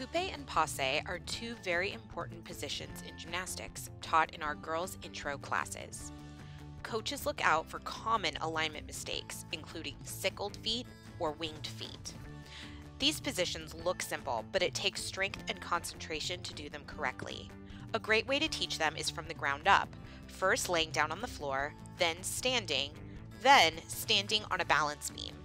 Coupe and passe are two very important positions in gymnastics taught in our girls' intro classes. Coaches look out for common alignment mistakes, including sickled feet or winged feet. These positions look simple, but it takes strength and concentration to do them correctly. A great way to teach them is from the ground up, first laying down on the floor, then standing, then standing on a balance beam.